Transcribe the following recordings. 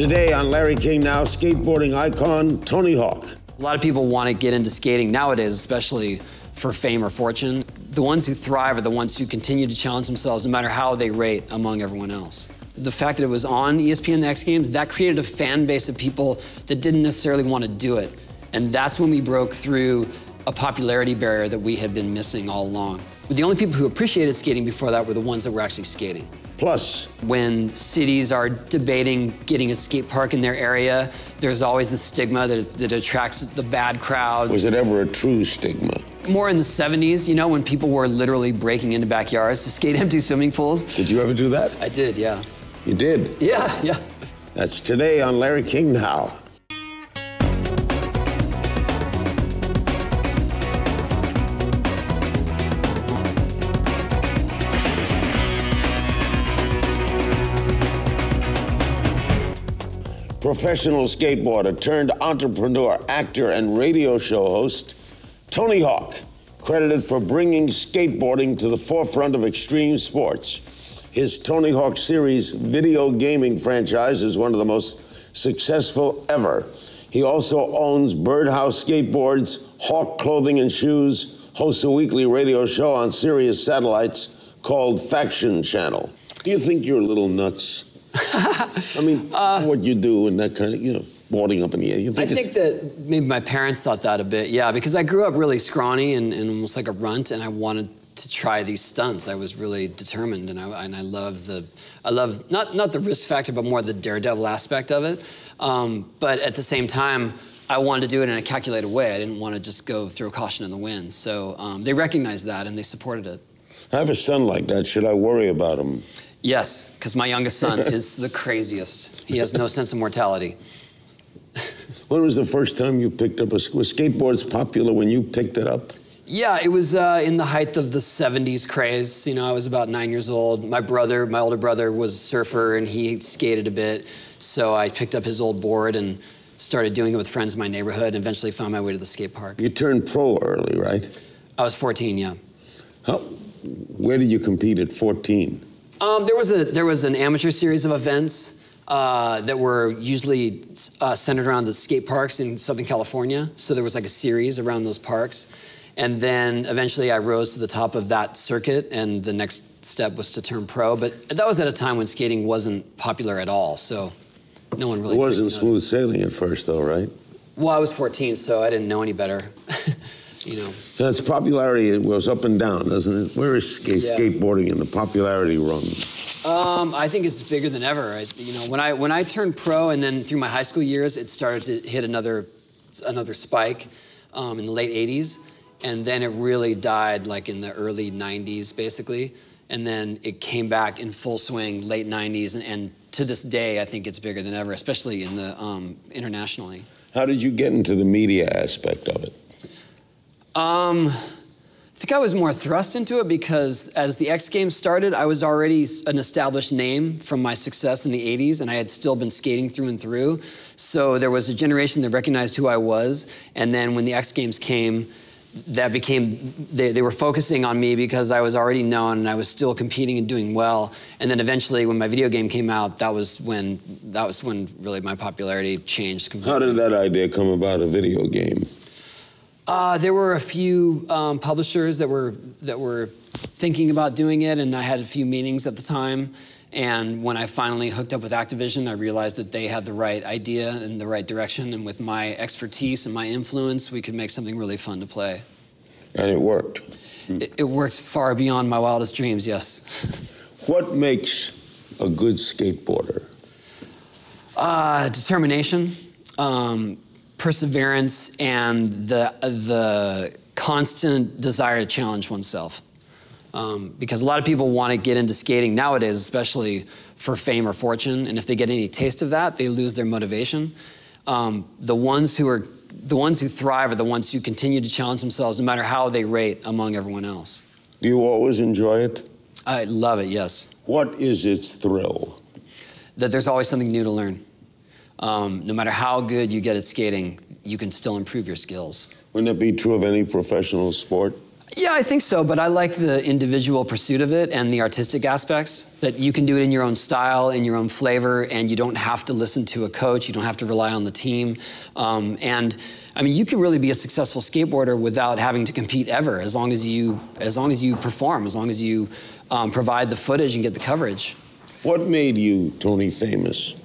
Today on Larry King Now, skateboarding icon Tony Hawk. A lot of people want to get into skating nowadays, especially for fame or fortune. The ones who thrive are the ones who continue to challenge themselves no matter how they rate among everyone else. The fact that it was on ESPN the X Games, that created a fan base of people that didn't necessarily want to do it. And that's when we broke through a popularity barrier that we had been missing all along. The only people who appreciated skating before that were the ones that were actually skating. Plus, when cities are debating getting a skate park in their area, there's always the stigma that, that attracts the bad crowd. Was it ever a true stigma? More in the 70s, you know, when people were literally breaking into backyards to skate empty swimming pools. Did you ever do that? I did, yeah. You did? Yeah, yeah. That's today on Larry King Now. Professional skateboarder turned entrepreneur, actor, and radio show host, Tony Hawk, credited for bringing skateboarding to the forefront of extreme sports. His Tony Hawk series video gaming franchise is one of the most successful ever. He also owns Birdhouse Skateboards, Hawk Clothing and Shoes, hosts a weekly radio show on Sirius satellites called Faction Channel. Do you think you're a little nuts? I mean, uh, what you do and that kind of, you know, boarding up in the air. You think I think that maybe my parents thought that a bit, yeah, because I grew up really scrawny and, and almost like a runt, and I wanted to try these stunts. I was really determined, and I and I love the, I love not not the risk factor, but more the daredevil aspect of it. Um, but at the same time, I wanted to do it in a calculated way. I didn't want to just go throw caution in the wind. So um, they recognized that and they supported it. I have a son like that. Should I worry about him? Yes, because my youngest son is the craziest. He has no sense of mortality. when was the first time you picked up a was skateboards popular when you picked it up? Yeah, it was uh, in the height of the 70s craze. You know, I was about nine years old. My brother, my older brother, was a surfer and he skated a bit. So I picked up his old board and started doing it with friends in my neighborhood and eventually found my way to the skate park. You turned pro early, right? I was 14, yeah. How, where did you compete at 14? Um, there was a there was an amateur series of events uh, that were usually uh, centered around the skate parks in Southern California. So there was like a series around those parks, and then eventually I rose to the top of that circuit, and the next step was to turn pro. But that was at a time when skating wasn't popular at all, so no one really. It wasn't smooth sailing at first, though, right? Well, I was 14, so I didn't know any better. you know. That's popularity it goes up and down, doesn't it? Where is skate- yeah. skateboarding in the popularity rung? Um, I think it's bigger than ever. I, you know, when I when I turned pro, and then through my high school years, it started to hit another another spike um, in the late '80s, and then it really died like in the early '90s, basically, and then it came back in full swing late '90s, and, and to this day, I think it's bigger than ever, especially in the um, internationally. How did you get into the media aspect of it? Um, I think I was more thrust into it because as the X Games started, I was already an established name from my success in the 80s, and I had still been skating through and through. So there was a generation that recognized who I was. And then when the X Games came, that became they, they were focusing on me because I was already known and I was still competing and doing well. And then eventually, when my video game came out, that was when that was when really my popularity changed completely. How did that idea come about? A video game? Uh, there were a few um, publishers that were that were thinking about doing it, and I had a few meetings at the time. And when I finally hooked up with Activision, I realized that they had the right idea and the right direction. And with my expertise and my influence, we could make something really fun to play. And it worked. It, it worked far beyond my wildest dreams. Yes. what makes a good skateboarder? Uh, determination. Um, perseverance and the, the constant desire to challenge oneself. Um, because a lot of people want to get into skating nowadays, especially for fame or fortune, and if they get any taste of that, they lose their motivation. Um, the ones who are the ones who thrive are the ones who continue to challenge themselves, no matter how they rate among everyone else. Do you always enjoy it? I love it. Yes. What is its thrill? That there's always something new to learn. Um, no matter how good you get at skating, you can still improve your skills. Wouldn't that be true of any professional sport? Yeah, I think so, but I like the individual pursuit of it and the artistic aspects that you can do it in your own style, in your own flavor, and you don't have to listen to a coach, you don't have to rely on the team. Um, and I mean, you can really be a successful skateboarder without having to compete ever, as long as you, as long as you perform, as long as you um, provide the footage and get the coverage. What made you, Tony, famous?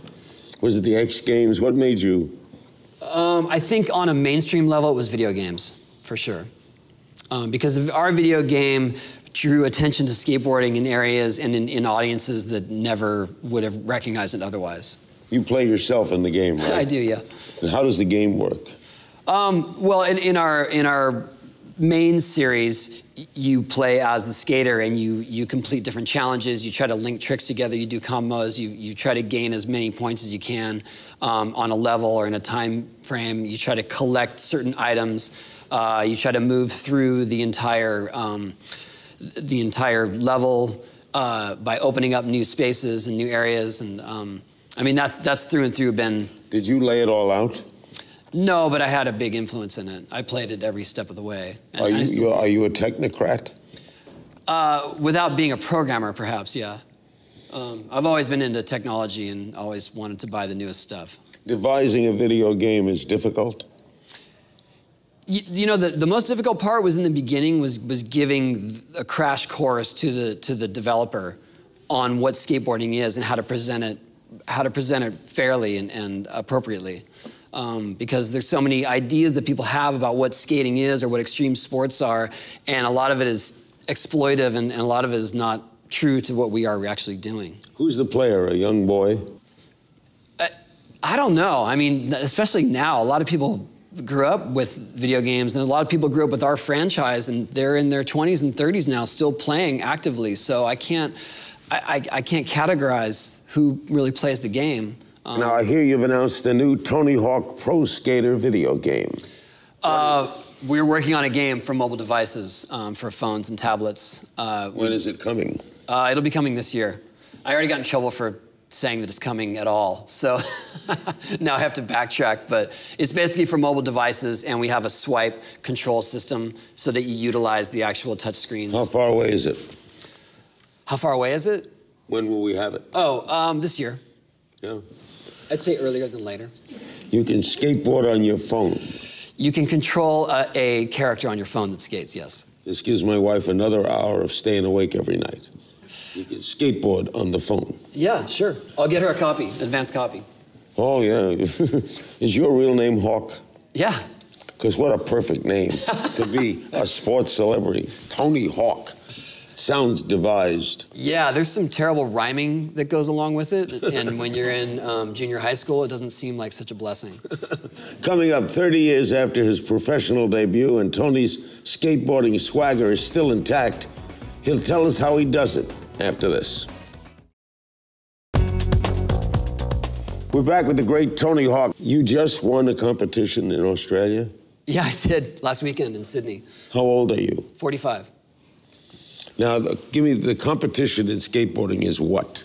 Was it the X Games? What made you? Um, I think on a mainstream level, it was video games, for sure um, because our video game drew attention to skateboarding in areas and in, in, audiences that never would have recognized it otherwise. You play yourself in the game, right? I do, yeah. And how does the game work? Um, well, in, in, our in our main series, you play as the skater and you you complete different challenges. You try to link tricks together. You do combos. You you try to gain as many points as you can um, on a level or in a time frame. You try to collect certain items. Uh, you try to move through the entire um, the entire level uh, by opening up new spaces and new areas, and um, I mean that's that's through and through been. Did you lay it all out? No, but I had a big influence in it. I played it every step of the way. Are you, still, are you a technocrat? Uh, without being a programmer, perhaps, yeah. Um, I've always been into technology and always wanted to buy the newest stuff. Devising a video game is difficult? You, you, know, the, the most difficult part was in the beginning was, was giving a crash course to the, to the developer on what skateboarding is and how to present it, how to present it fairly and, and appropriately. Um, because there's so many ideas that people have about what skating is or what extreme sports are, and a lot of it is exploitive and, and a lot of it is not true to what we are actually doing. Who's the player, a young boy? I, I don't know. I mean, especially now, a lot of people grew up with video games, and a lot of people grew up with our franchise, and they're in their 20s and 30s now, still playing actively. So I can't, I, I, I can't categorize who really plays the game. Um, now I hear you've announced a new Tony Hawk Pro Skater video game. Uh, we're working on a game for mobile devices, um, for phones and tablets. Uh, when we, is it coming? Uh, it'll be coming this year. I already got in trouble for saying that it's coming at all. So now I have to backtrack, but it's basically for mobile devices, and we have a swipe control system so that you utilize the actual touch screens. How far away is it? How far away is it? When will we have it? Oh, um, this year. Yeah. I'd say earlier than later. You can skateboard on your phone. You can control a, a character on your phone that skates, yes. This gives my wife another hour of staying awake every night. You can skateboard on the phone. Yeah, sure. I'll get her a copy, advanced copy. Oh, yeah. Is your real name Hawk? Yeah. Because what a perfect name to be a sports celebrity. Tony Hawk. Sounds devised. Yeah, there's some terrible rhyming that goes along with it. And when you're in um, junior high school, it doesn't seem like such a blessing. Coming up 30 years after his professional debut, and Tony's skateboarding swagger is still intact, he'll tell us how he does it after this. We're back with the great Tony Hawk. You just won a competition in Australia? Yeah, I did last weekend in Sydney. How old are you? 45. Now, give me the competition in skateboarding is what?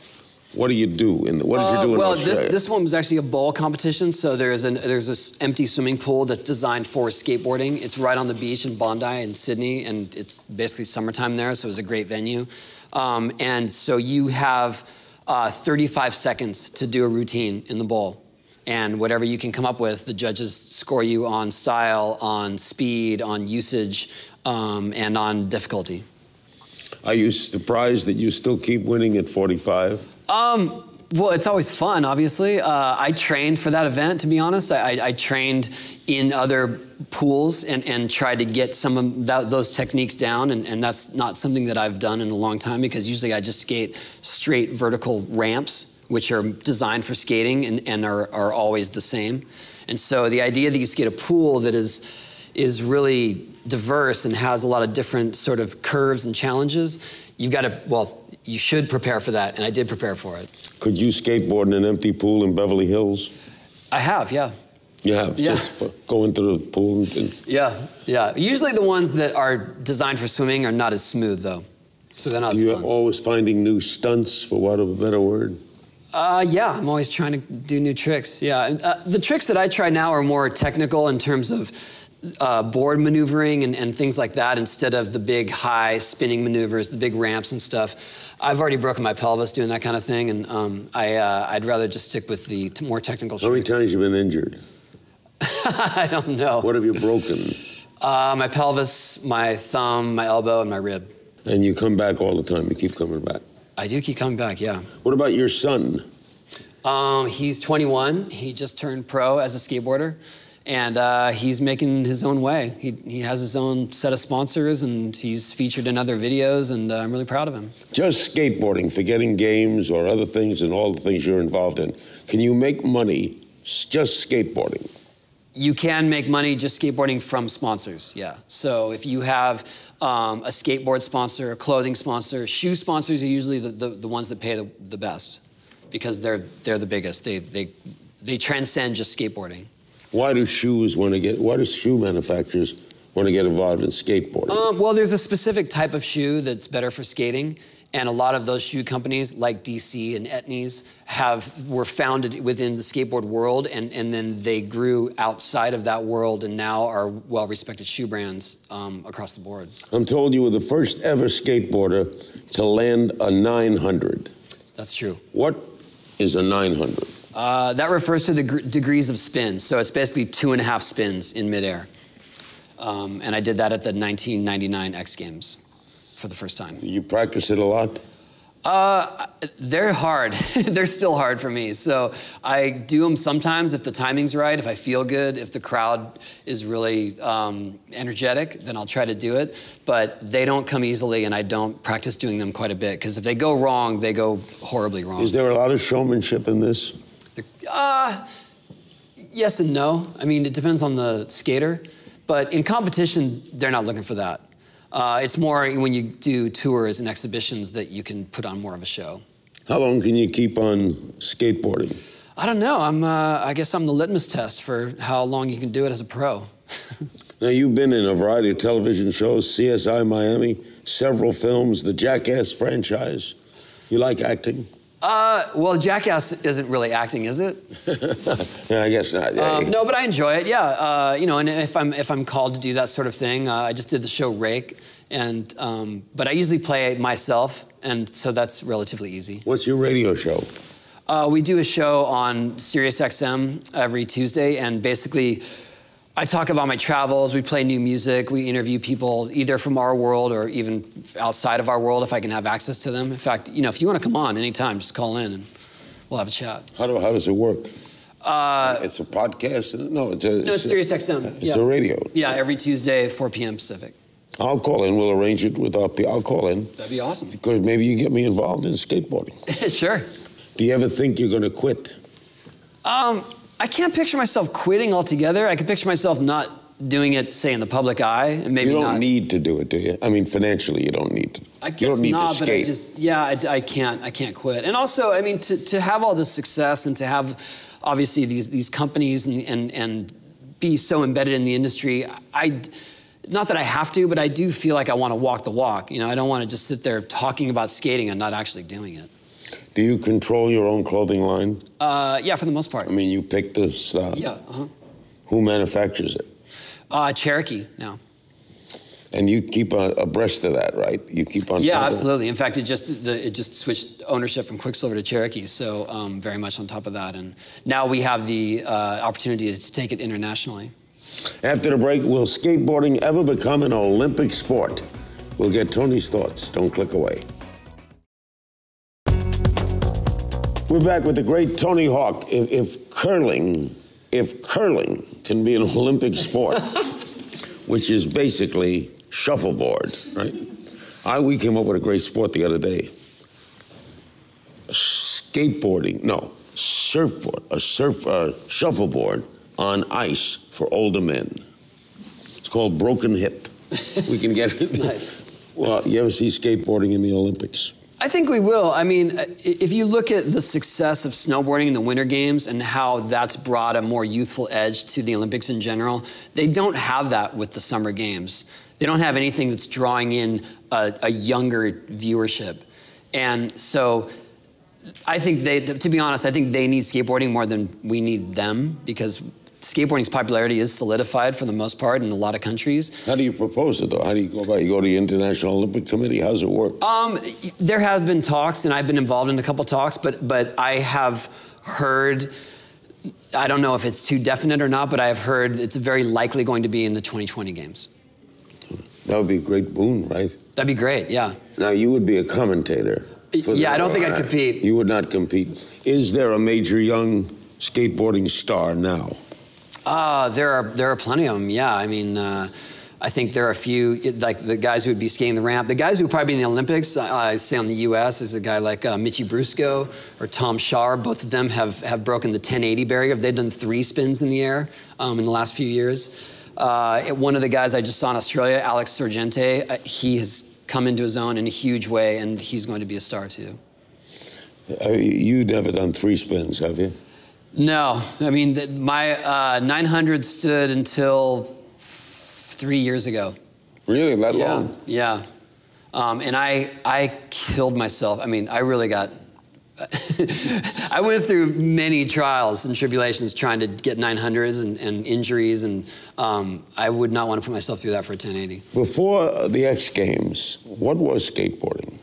What do you do? In the, what did you do in uh, well, Australia? this, this one was actually a bowl competition. So there's an there's this empty swimming pool that's designed for skateboarding. It's right on the beach in Bondi in Sydney, and it's basically summertime there, so it was a great venue. Um, and so you have uh, 35 seconds to do a routine in the bowl. And whatever you can come up with, the judges score you on style, on speed, on usage, um, and on difficulty. Are you surprised that you still keep winning at 45? Um, well, it's always fun, obviously. Uh, I trained for that event, to be honest. I, I trained in other pools and, and tried to get some of that, those techniques down, and, and that's not something that I've done in a long time because usually I just skate straight vertical ramps, which are designed for skating and, and are, are always the same. And so the idea that you skate a pool that is, is really diverse and has a lot of different sort of curves and challenges, you've got to, well, you should prepare for that, and I did prepare for it. Could you skateboard in an empty pool in Beverly Hills? I have, yeah. You have? Yeah. go into the pool and things? Yeah, yeah. Usually the ones that are designed for swimming are not as smooth, though. So they're not You're fun. always finding new stunts, for want of a better word? Uh, yeah, I'm always trying to do new tricks. Yeah, uh, the tricks that I try now are more technical in terms of uh, board maneuvering and, and things like that instead of the big high spinning maneuvers, the big ramps and stuff. I've already broken my pelvis doing that kind of thing, and um, I, uh, I'd rather just stick with the t- more technical How many times you been injured? I don't know. What have you broken? Uh, my pelvis, my thumb, my elbow, and my rib. And you come back all the time. You keep coming back. I do keep coming back, yeah. What about your son? Um, he's 21. He just turned pro as a skateboarder, and uh, he's making his own way. He, he has his own set of sponsors, and he's featured in other videos, and uh, I'm really proud of him. Just skateboarding, forgetting games or other things and all the things you're involved in. Can you make money just skateboarding? You can make money just skateboarding from sponsors, yeah. So if you have um, a skateboard sponsor, a clothing sponsor, shoe sponsors are usually the, the, the ones that pay the, the best because they're, they're the biggest. They, they, they transcend just skateboarding. Why do shoes want to get? Why do shoe manufacturers want to get involved in skateboarding? Um, well, there's a specific type of shoe that's better for skating, and a lot of those shoe companies, like DC and Etnies, have were founded within the skateboard world, and, and then they grew outside of that world, and now are well-respected shoe brands um, across the board. I'm told you were the first ever skateboarder to land a 900. That's true. What is a 900? Uh, that refers to the gr- degrees of spin. So it's basically two and a half spins in midair. Um, and I did that at the 1999 X Games for the first time. You practice it a lot. Uh, they're hard. they're still hard for me. So I do them sometimes if the timing's right, if I feel good, if the crowd is really um, energetic, then I'll try to do it. But they don't come easily, and I don't practice doing them quite a bit because if they go wrong, they go horribly wrong. Is there a lot of showmanship in this? Uh, yes and no. I mean, it depends on the skater. But in competition, they're not looking for that. Uh, it's more when you do tours and exhibitions that you can put on more of a show. How long can you keep on skateboarding? I don't know. I'm. Uh, I guess I'm the litmus test for how long you can do it as a pro. Now, you've been in a variety of television shows, CSI Miami, several films, the Jackass franchise. You like acting? Uh, well, Jackass isn't really acting, is it? Yeah, I guess not. Um, no, but I enjoy it. Yeah, uh, you know, and if I'm if I'm called to do that sort of thing, uh, I just did the show Rake, and um, but I usually play myself, and so that's relatively easy. What's your radio show? Uh, we do a show on SiriusXM every Tuesday, and basically, I talk about my travels. We play new music. We interview people either from our world or even outside of our world if I can have access to them. In fact, you know, if you want to come on anytime, just call in and we'll have a chat. How, do, how does it work? Uh, It's a podcast? No, it's a. no, it's SiriusXM. It's yeah. a radio. Yeah, every Tuesday, 4 p.m. Pacific. I'll call in. We'll arrange it with our. I'll call in That'd be awesome. because maybe you get me involved in skateboarding. sure. Do you ever think you're going to quit? Um, I can't picture myself quitting altogether. I can picture myself not doing it, say, in the public eye, and maybe you don't not. need to do it, do you? I mean, financially, you don't need to. I you guess don't need not, to but I just yeah, I, I can't I can't quit. And also, I mean, to, to have all this success and to have obviously these these companies and and and be so embedded in the industry, I not that I have to, but I do feel like I want to walk the walk. You know, I don't want to just sit there talking about skating and not actually doing it. Do you control your own clothing line? Uh, yeah, for the most part. I mean, you pick this. Uh, yeah. Uh-huh. Who manufactures it? Uh, Cherokee now. And you keep abreast of that, right? You keep on. Yeah, top of it? absolutely. In fact, it just the, it just switched ownership from Quiksilver to Cherokee, so um, very much on top of that. And now we have the uh, opportunity to take it internationally. After the break, will skateboarding ever become an Olympic sport? We'll get Tony's thoughts. Don't click away. We're back with the great Tony Hawk. If, if curling, if curling can be an Olympic sport, which is basically shuffleboard, right? I, we came up with a great sport the other day. Skateboarding, no, surfboard, a surf, uh, shuffleboard on ice for older men. It's called broken hip. We can get it. nice. Well, you ever see skateboarding in the Olympics? I think we will. I mean, uh, if you look at the success of snowboarding in the Winter Games and how that's brought a more youthful edge to the Olympics in general, they don't have that with the Summer Games. They don't have anything that's drawing in a, a younger viewership. And so I think they, to be honest, I think they need skateboarding more than we need them because skateboarding's popularity is solidified for the most part in a lot of countries. How do you propose it though? How do you go about? it? You go to the International Olympic Committee. How's it work? Um, there have been talks, and I've been involved in a couple talks, but but I have heard. I don't know if it's too definite or not, but I have heard it's very likely going to be in the 2020 games. That would be a great boon, right? That'd be great. Yeah. Now you would be a commentator. Yeah, I don't think I'd compete. You would not compete. Is there a major young skateboarding star now? Uh, there are there are plenty of them. Yeah, I mean, uh, I think there are a few like the guys who would be skating the ramp. The guys who would probably be in the Olympics, uh, I say on the U.S. is a guy like uh, Mitchie Brusco or Tom Schaar. Both of them have have broken the 1080 barrier. They've done three spins in the air um, in the last few years. Uh, one of the guys I just saw in Australia, Alex Sorgente, uh, he has come into his own in a huge way, and he's going to be a star too. Uh, you never done three spins, have you? No, I mean th- my uh, 900 stood until f- three years ago. Really, that Yeah, long? yeah. Um, and I I killed myself. I mean, I really got. I went through many trials and tribulations trying to get 900s and, and injuries, and um, I would not want to put myself through that for a 1080. Before the X Games, what was skateboarding?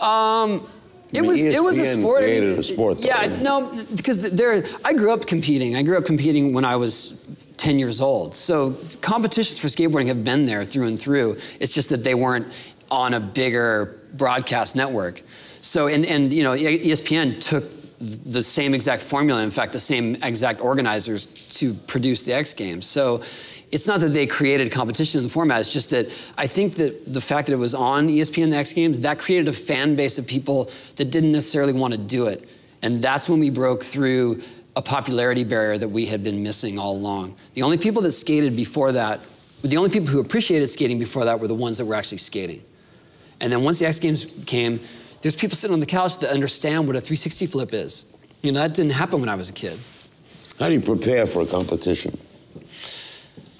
Um, it mean, was it was a ESPN sport. I mean, a sport, though, Yeah, no, because there. I grew up competing. I grew up competing when I was 10 years old. So competitions for skateboarding have been there through and through. It's just that they weren't on a bigger broadcast network. So and and you know ESPN took the same exact formula. In fact, the same exact organizers to produce the X Games. So it's not that they created competition in the format. It's just that I think that the fact that it was on ESPN the X Games that created a fan base of people that didn't necessarily want to do it, and that's when we broke through a popularity barrier that we had been missing all along. The only people that skated before that, the only people who appreciated skating before that were the ones that were actually skating. And then once the X Games came, there's people sitting on the couch that understand what a 360 flip is. You know, that didn't happen when I was a kid. How do you prepare for a competition?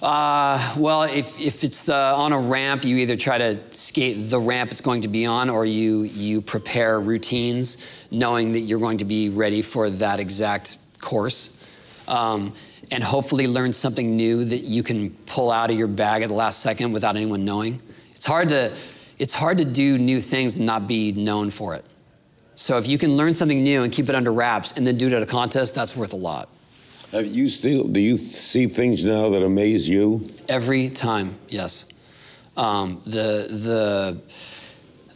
Uh, well, if, if it's the, on a ramp, you either try to skate the ramp it's going to be on, or you you prepare routines, knowing that you're going to be ready for that exact course, um, and hopefully learn something new that you can pull out of your bag at the last second without anyone knowing. It's hard to it's hard to do new things and not be known for it. So if you can learn something new and keep it under wraps, and then do it at a contest, that's worth a lot. Have you still, do you see things now that amaze you? Every time, yes. Um, the the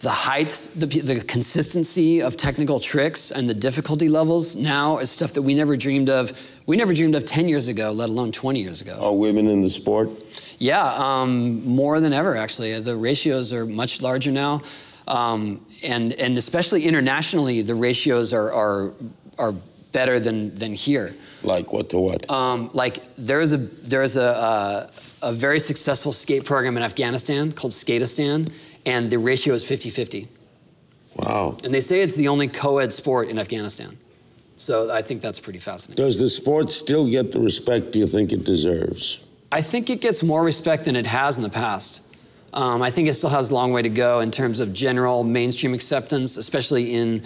the height, the, the consistency of technical tricks, and the difficulty levels now is stuff that we never dreamed of. We never dreamed of 10 years ago, let alone 20 years ago. Are women in the sport? Yeah, um, more than ever, actually. The ratios are much larger now. Um, and, and especially internationally, the ratios are, are, are better than, than here. Like what to what? Um, like there's a there's a, a a very successful skate program in Afghanistan called Skateistan, and the ratio is 50-50. wow. And they say it's the only co-ed sport in Afghanistan. So I think that's pretty fascinating. Does the sport still get the respect you think it deserves? I think it gets more respect than it has in the past. Um, I think it still has a long way to go in terms of general mainstream acceptance, especially in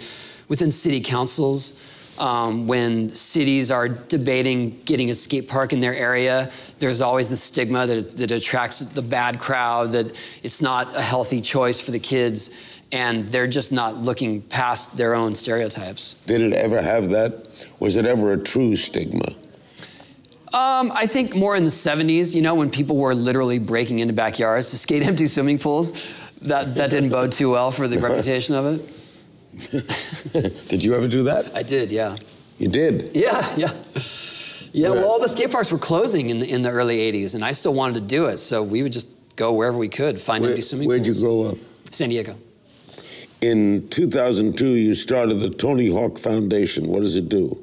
within city councils. Um, when cities are debating getting a skate park in their area, there's always the stigma that, that attracts the bad crowd, that it's not a healthy choice for the kids, and they're just not looking past their own stereotypes. Did it ever have that? Was it ever a true stigma? Um, I think more in the 70s, you know, when people were literally breaking into backyards to skate empty swimming pools. That, that didn't bode too well for the reputation of it. Did you ever do that? I did, yeah. You did. Yeah, yeah. Yeah, well, all the skate parks were closing in, in the early 80s, and I still wanted to do it, so we would just go wherever we could, find Where, empty swimming where'd you pools. grow up? San Diego. In 2002, you started the Tony Hawk Foundation. What does it do?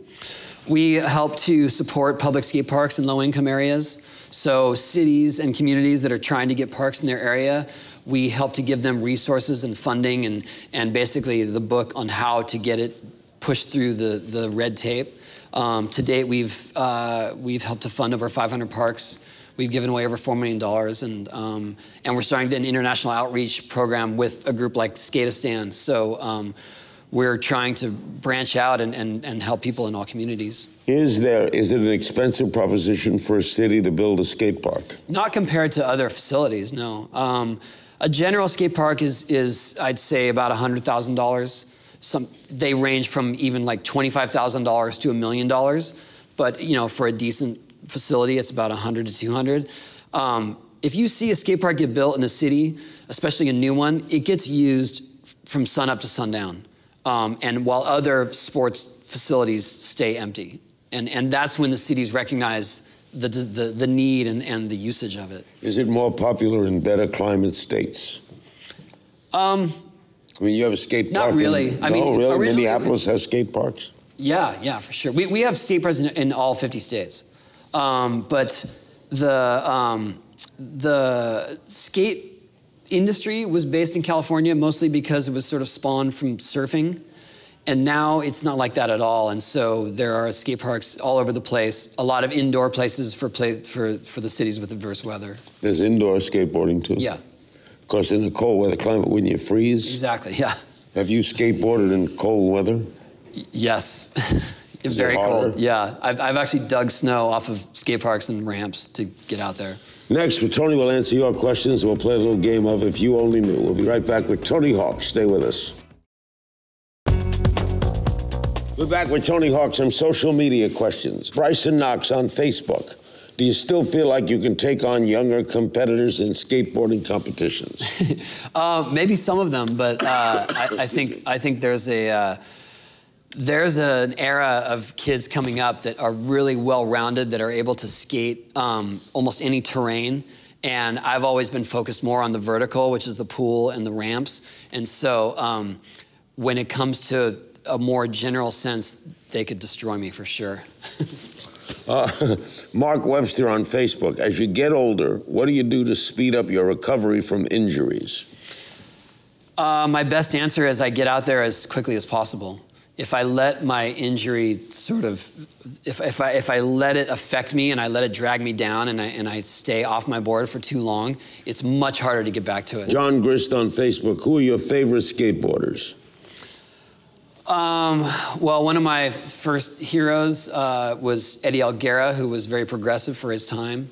We help to support public skate parks in low income areas. So, cities and communities that are trying to get parks in their area, we help to give them resources and funding and, and basically the book on how to get it pushed through the, the red tape. Um, to date, we've, uh, we've helped to fund over 500 parks. We've given away over $4 million, and, um, and we're starting an international outreach program with a group like Skateistan. So, um, we're trying to branch out and, and, and help people in all communities. Is there is it an expensive proposition for a city to build a skate park? Not compared to other facilities, no. Um, a general skate park is is I'd say about hundred thousand dollars. Some they range from even like twenty five thousand dollars to a million dollars, but you know for a decent facility it's about hundred to two hundred. Um, if you see a skate park get built in a city, especially a new one, it gets used from sun up to sundown. Um, and while other sports facilities stay empty. And, and that's when the cities recognize the, the, the need and, and the usage of it. Is it more popular in better climate states? Um, I mean, you have a skate not park. in- really. I no, mean, really, Minneapolis has skate parks. Yeah, yeah, for sure. We, we have state president in all 50 states. Um, but the, um, the skate industry was based in California mostly because it was sort of spawned from surfing. And now it's not like that at all. And so there are skate parks all over the place, a lot of indoor places for, play, for, for the cities with adverse weather. There's indoor skateboarding too. Yeah, Of course, in the cold weather climate, wouldn't you freeze? exactly. Yeah. Have you skateboarded in cold weather? Y- Yes. Is Very cold. Yeah. I've, I've actually dug snow off of skate parks and ramps to get out there. Next, Tony will answer your questions. We'll play a little game of If You Only Knew. We'll be right back with Tony Hawk. Stay with us. We're back with Tony Hawk. Some social media questions. Bryson Knox on Facebook. Do you still feel like you can take on younger competitors in skateboarding competitions? Uh, maybe some of them, but uh, I, I think I think there's a uh, there's an era of kids coming up that are really well-rounded, that are able to skate um, almost any terrain. And I've always been focused more on the vertical, which is the pool and the ramps. And so um, when it comes to a more general sense, they could destroy me for sure. Uh, Mark Webster on Facebook. As you get older, what do you do to speed up your recovery from injuries? Uh, my best answer is I get out there as quickly as possible. If I let my injury sort of, if, if, I, if I let it affect me and I let it drag me down and I, and I stay off my board for too long, it's much harder to get back to it. John Grist on Facebook. Who are your favorite skateboarders? Um, well, one of my first heroes uh, was Eddie Elguera, who was very progressive for his time.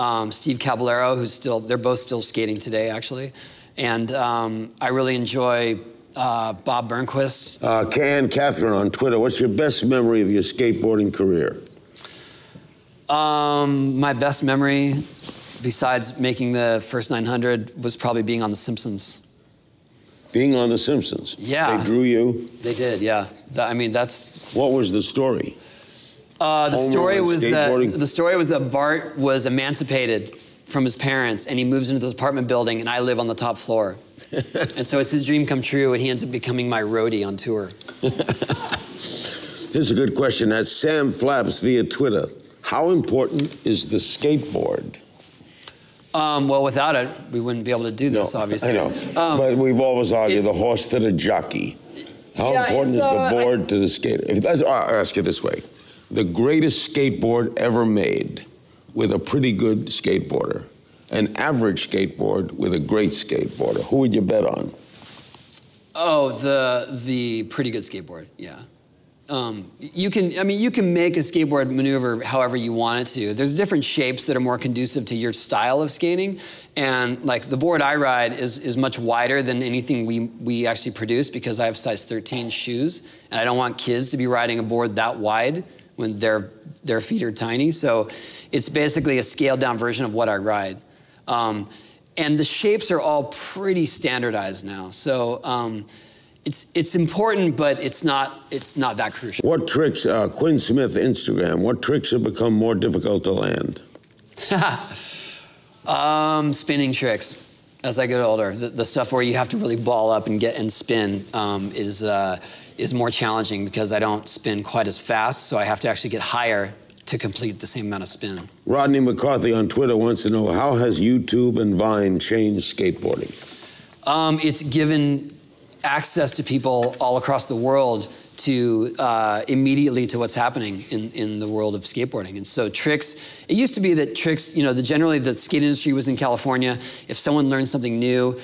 Um, Steve Caballero, who's still, they're both still skating today, actually. And um, I really enjoy uh, Bob Burnquist. Uh, Can Catherine on Twitter. What's your best memory of your skateboarding career? Um, my best memory, besides making the first 900, was probably being on The Simpsons. Being on The Simpsons. Yeah. They drew you. They did, yeah. I mean, that's What was the story? uh, the Homer story was that the story was that Bart was emancipated from his parents, and he moves into this apartment building, and I live on the top floor. and so it's his dream come true, and he ends up becoming my roadie on tour. Here's a good question. That's Sam Flaps via Twitter. How important is the skateboard? Um, well, without it, we wouldn't be able to do this, obviously. I know. Um, but we've always argued the horse to the jockey. How Yeah, important is it's, the uh, I- board to the skater? If, I'll ask you this way. The greatest skateboard ever made with a pretty good skateboarder, an average skateboard with a great skateboarder, who would you bet on? Oh, the the pretty good skateboard, yeah. Um, you can, I mean, you can make a skateboard maneuver however you want it to. There's different shapes that are more conducive to your style of skating, and like the board I ride is is much wider than anything we we actually produce because I have size 13 shoes, and I don't want kids to be riding a board that wide when their their feet are tiny. So, it's basically a scaled down version of what I ride. Um, and the shapes are all pretty standardized now. So um, it's it's important, but it's not it's not that crucial. What tricks, uh, Quinn Smith, Instagram, what tricks have become more difficult to land? um, spinning tricks. As I get older, the, the stuff where you have to really ball up and get and spin um, is uh, is more challenging because I don't spin quite as fast. So I have to actually get higher to complete the same amount of spin. Rodney McCarthy on Twitter wants to know how has YouTube and Vine changed skateboarding? Um, it's given access to people all across the world to uh, immediately to what's happening in, in the world of skateboarding. And so tricks, it used to be that tricks, you know, the, generally the skate industry was in California. If someone learned something new,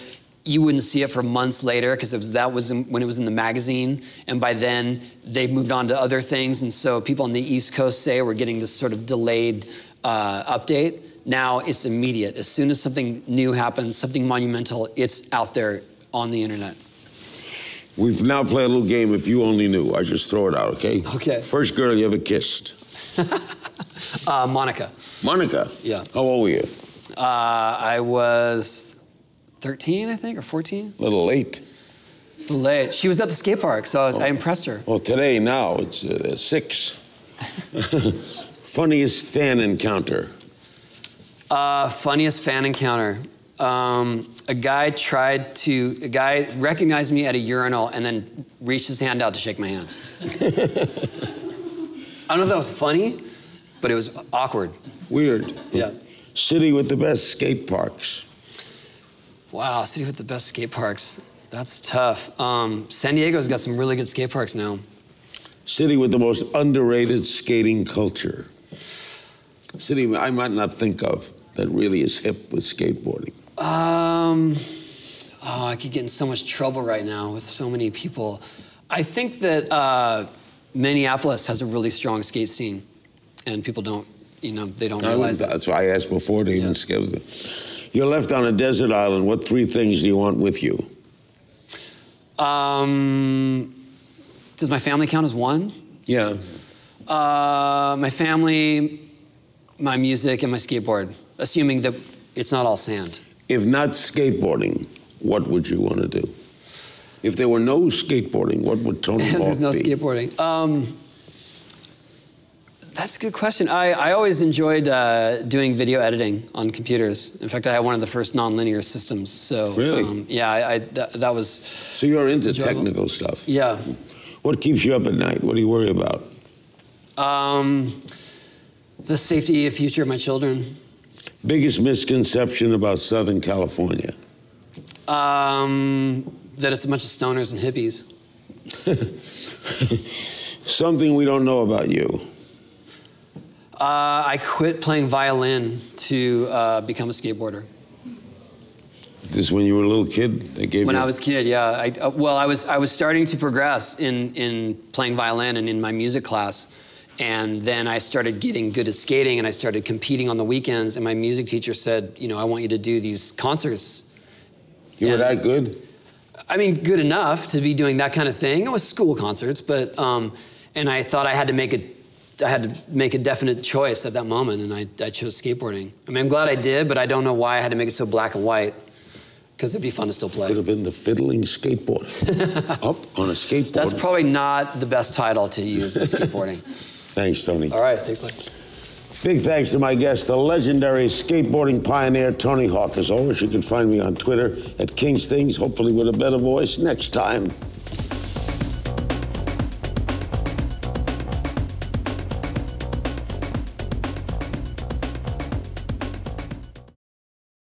you wouldn't see it for months later because it was, that was in, when it was in the magazine, and by then they moved on to other things, and so people on the East Coast say we're getting this sort of delayed uh, update. Now it's immediate. As soon as something new happens, something monumental, it's out there on the internet. We've now played a little game. If you only knew, I just throw it out, okay? Okay. First girl you ever kissed? uh, Monica. Monica. Yeah. How old were you? Uh, I was 13, I think, or 14. A little late. A little late. She was at the skate park, so oh. I impressed her. Well, today now it's uh, six. Funniest fan encounter. Uh, funniest fan encounter. Um, a guy tried to, a guy recognized me at a urinal and then reached his hand out to shake my hand. I don't know if that was funny, but it was awkward. Weird. Yeah. City with the best skate parks. Wow, city with the best skate parks. That's tough. Um, San Diego's got some really good skate parks now. City with the most underrated skating culture. City I might not think of that really is hip with skateboarding. Um, oh, I could get in so much trouble right now with so many people. I think that uh, Minneapolis has a really strong skate scene, and people don't, you know, they don't realize that. That's why I asked before to even yeah. schedule it. You're left on a desert island. What three things do you want with you? Um, does my family count as one? Yeah. Uh, my family, my music, and my skateboard, assuming that it's not all sand. If not skateboarding, what would you want to do? If there were no skateboarding, what would Tony Hawk There's no be? skateboarding. Um, that's a good question. I, I always enjoyed uh, doing video editing on computers. In fact, I had one of the first nonlinear systems. So really, um, yeah, I, I that, that, was. So you're into enjoyable. technical stuff. Yeah. What keeps you up at night? What do you worry about? Um, the safety and future of my children. Biggest misconception about Southern California? Um, that it's a bunch of stoners and hippies. Something we don't know about you. Uh, I quit playing violin to uh, become a skateboarder. This when you were a little kid? They gave when you... I was a kid, yeah. I, uh, well, I was I was starting to progress in in playing violin and in my music class, and then I started getting good at skating, and I started competing on the weekends. And my music teacher said, you know, I want you to do these concerts. You and, were that good? I mean, good enough to be doing that kind of thing. It was school concerts, but um, and I thought I had to make a I had to make a definite choice at that moment, and I, I chose skateboarding. I mean, I'm glad I did, but I don't know why I had to make it so black and white. Because it'd be fun to still play. Could have been the fiddling skateboard. Up on a skateboard. That's probably not the best title to use in skateboarding. thanks, Tony. All right, thanks. Big thanks to my guest, the legendary skateboarding pioneer, Tony Hawk. As always, you can find me on Twitter at King's Things, hopefully with a better voice next time.